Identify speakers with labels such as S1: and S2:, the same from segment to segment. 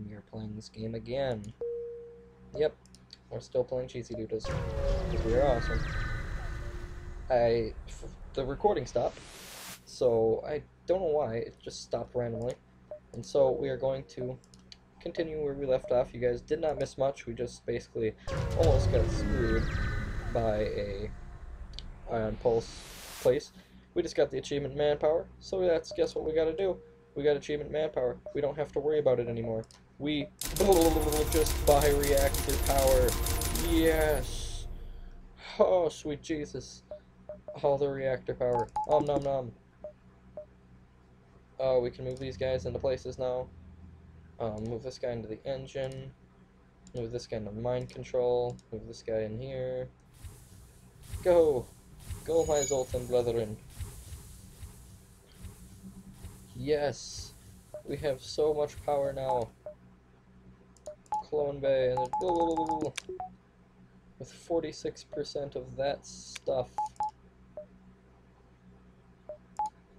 S1: and we are playing this game again. Yep, we're still playing Cheesy Doodles because we are awesome. I the recording stopped, so I don't know why it just stopped randomly, and so we are going to continue where we left off. You guys did not miss much. We just basically almost got screwed by a ion pulse place. We just got the achievement manpower, so that's guess what we got to do. We got achievement manpower. We don't have to worry about it anymore. We just buy reactor power. Yes. Oh, sweet Jesus. All the reactor power. Om nom nom. Oh, we can move these guys into places now. Um, move this guy into the engine. Move this guy into mind control. Move this guy in here. Go! Go, my Zoltan brethren. Yes! We have so much power now. Clone Bay and then with 46% of that stuff.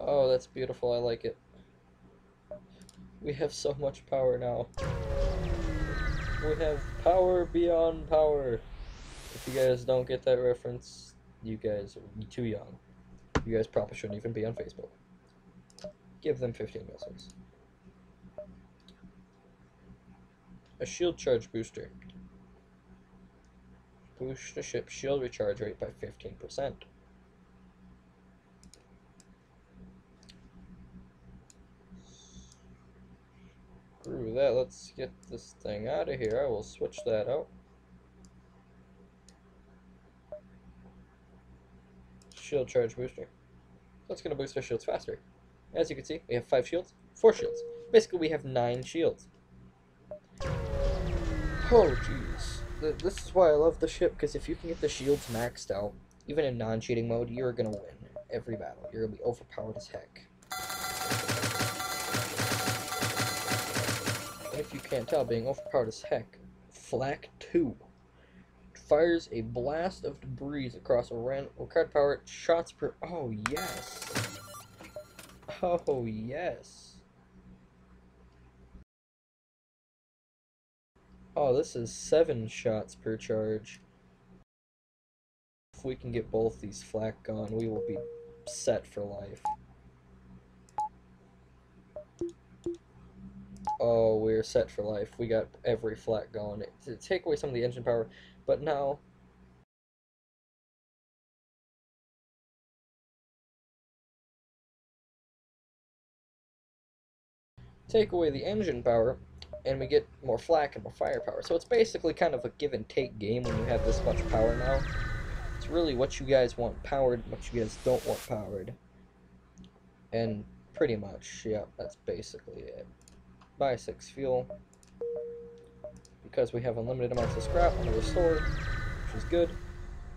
S1: Oh, that's beautiful. I like it. We have so much power now. We have power beyond power. If you guys don't get that reference, you guys are too young. You guys probably shouldn't even be on Facebook. Give them 15 missiles. A shield charge booster. Boost the ship's shield recharge rate by 15%. Screw that, let's get this thing out of here. I will switch that out. Shield charge booster. That's going to boost our shields faster. As you can see, we have 5 shields, 4 shields. Basically, we have 9 shields. Oh, jeez. This is why I love the ship, because if you can get the shields maxed out, even in non-cheating mode, you're going to win every battle. You're going to be overpowered as heck. if you can't tell, being overpowered as heck, Flak 2 fires a blast of debris across a random card power shots per. Oh, yes. Oh, yes. Oh, this is seven shots per charge. If we can get both these flak gone, we will be set for life. Oh, we're set for life. We got every flak going. It take away some of the engine power, but now take away the engine power, and we get more flak and more firepower. So it's basically kind of a give and take game when you have this much power now. It's really what you guys want powered, what you guys don't want powered. And pretty much, yeah, that's basically it. Buy 6 fuel. Because we have unlimited amounts of scrap on the sword, which is good.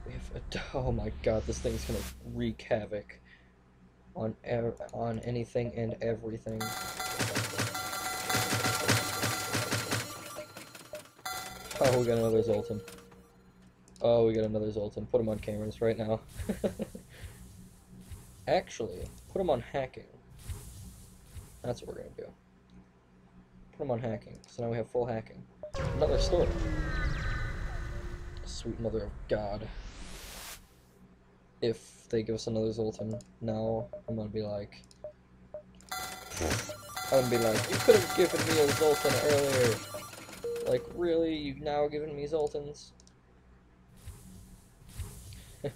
S1: We have a, oh my god, this thing's gonna wreak havoc on on anything and everything. Oh, we got another Zoltan. Oh, we got another Zoltan. Put him on cameras right now. Actually, put him on hacking. That's what we're gonna do. Put him on hacking. So now we have full hacking. Another store. Sweet mother of God. If they give us another Zoltan now, I'm gonna be like... I'm gonna be like, you could have given me a Zoltan earlier. Like, really? You've now given me Zoltans?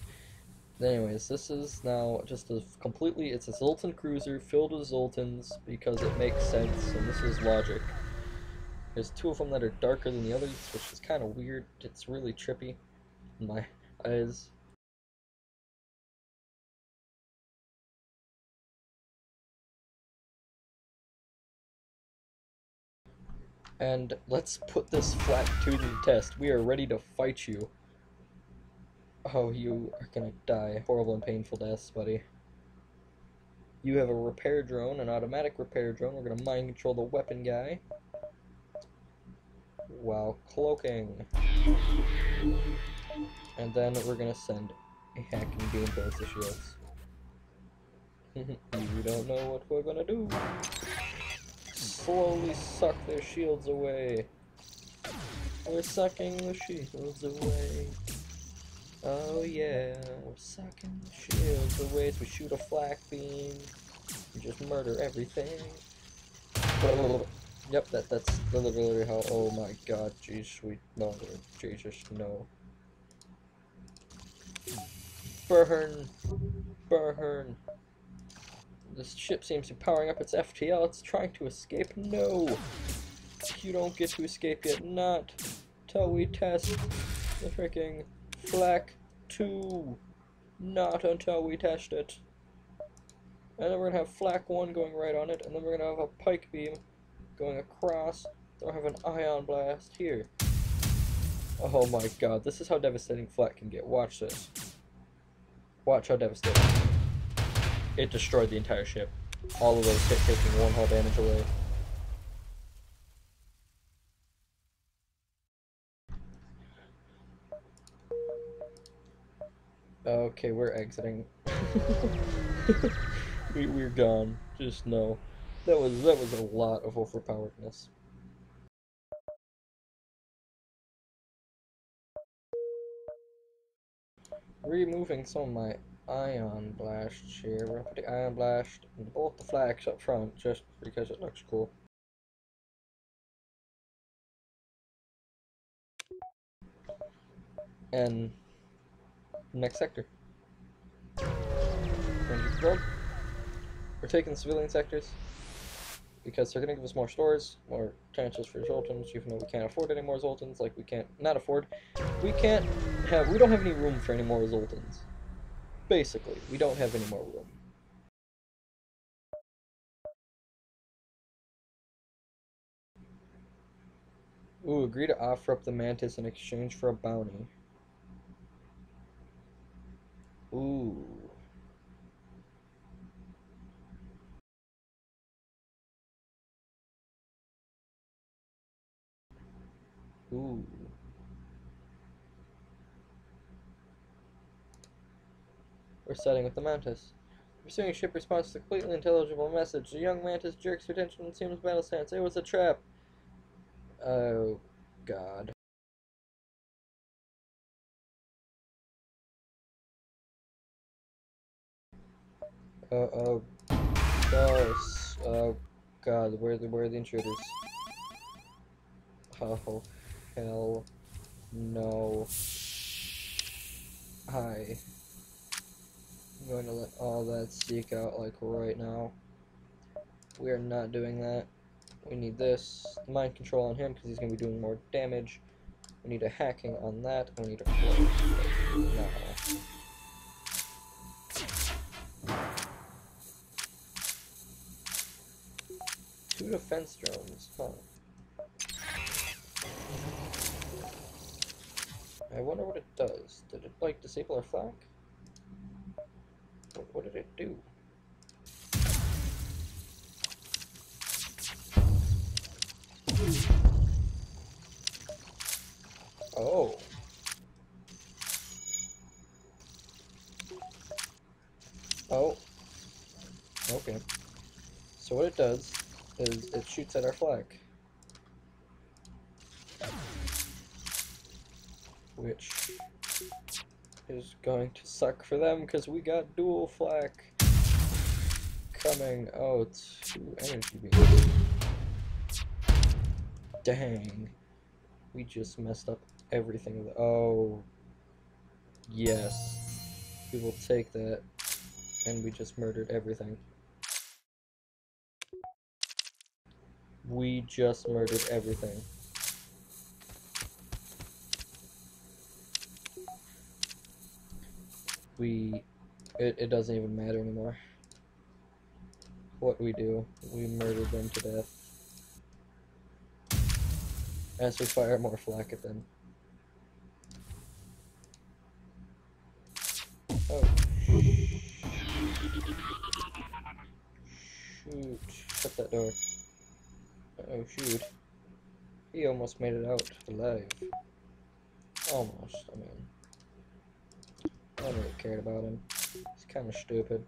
S1: Anyways, this is now just a completely, it's a Zoltan cruiser filled with Zoltans because it makes sense, and this is logic. There's two of them that are darker than the others, which is kind of weird. It's really trippy in my eyes. And let's put this flak to the test. We are ready to fight you. Oh, you are gonna die. Horrible and painful deaths, buddy. You have a repair drone, an automatic repair drone. We're gonna mind control the weapon guy. While cloaking. And then we're gonna send a hacking beam towards the shields. you don't know what we're gonna do. Slowly suck their shields away. We're sucking the shields away. Oh yeah, we're sucking the shields away as we shoot a flak beam. We just murder everything. Yep, that that's the literally how. Oh my God, jeez, sweet mother, Jesus, no. Burn, burn. This ship seems to be powering up its FTL. It's trying to escape. No, you don't get to escape yet. Not till we test the freaking flak two. Not until we test it. And then we're gonna have flak one going right on it, and then we're gonna have a pike beam going across. Then we'll have an ion blast here. Oh my god, this is how devastating flak can get. Watch this. Watch how devastating. It destroyed the entire ship. All of those hit taking one hull damage away. Okay, we're exiting. we, we're gone. Just no. That was that was a lot of overpoweredness. Removing some of my ion blast here. We're gonna put the ion blast and both the flaks up front just because it looks cool. And next sector. We're taking civilian sectors because they're going to give us more stores, more chances for Zoltans, even though we can't afford any more Zoltans, like we can't, not afford, we can't have, we don't have any room for any more Zoltans. Basically, we don't have any more room. Ooh, agree to offer up the Mantis in exchange for a bounty. Ooh. Ooh. We're starting with the Mantis. Pursuing ship response to completely intelligible message. The young Mantis jerks her attention and assumes battle stance. It was a trap. Oh, God. Uh, oh, oh, oh, God, where are the, where are the intruders? Oh, hell no. Hi. I'm going to let all that seek out, like, right now. We are not doing that. We need this. Mind control on him, because he's going to be doing more damage. We need a hacking on that, we need a. No. Two defense drones, huh. I wonder what it does. Did it, like, disable our flak? What, what did it do? Oh. Oh. Okay. So what it does is it shoots at our flak. which is going to suck for them because we got dual flak coming. Oh, two energy. Dang. We just messed up everything. Oh, yes. We will take that. And we just murdered everything. We just murdered everything. We it, it doesn't even matter anymore. What we do we murder them to death. As we fire more flak at them. Oh. Shoot. Shut that door. Oh shoot. He almost made it out alive. Almost I mean I don't really cared about him. He's kind of stupid.